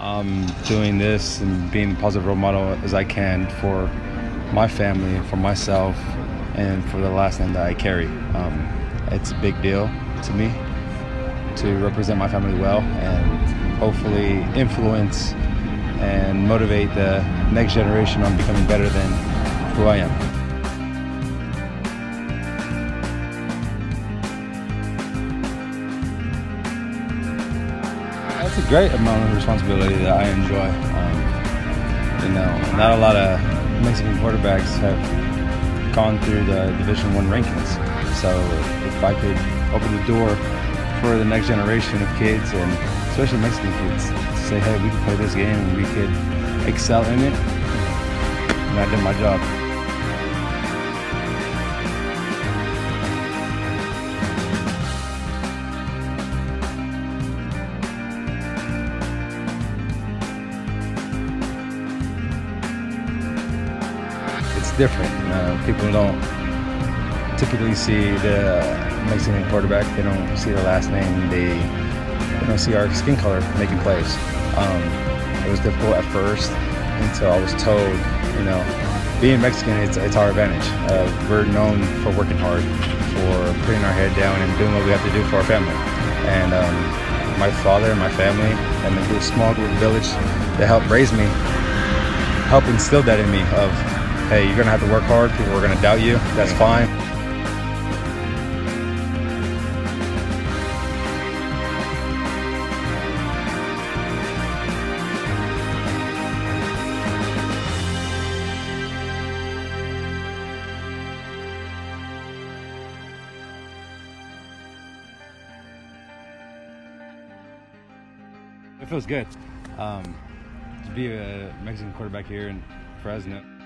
I'm doing this and being a positive role model as I can for my family, for myself, and for the last name that I carry. Um, it's a big deal to me to represent my family well and hopefully influence and motivate the next generation on becoming better than who I am. That's a great amount of responsibility that I enjoy. Um, you know, not a lot of Mexican quarterbacks have gone through the Division One rankings. So if I could open the door for the next generation of kids and especially Mexican kids to say, hey, we can play this game and we could excel in it, and I did my job. Different. Uh, people don't typically see the Mexican quarterback. They don't see the last name. They, they don't see our skin color making plays. Um, it was difficult at first until I was told, you know, being Mexican, it's, it's our advantage. Uh, we're known for working hard, for putting our head down and doing what we have to do for our family. And um, my father, and my family, and the small group village that helped raise me, helped instill that in me of hey, you're gonna have to work hard. People are gonna doubt you. That's fine. It feels good um, to be a Mexican quarterback here in Fresno.